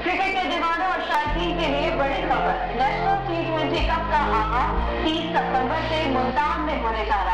Cricket के दीवानों और शायकीन के लिए बड़ी खबर। नेशनल टी ट्वेंटी कप का आगाज़ तीस सितंबर से मुल्तान में होने जा रहा है।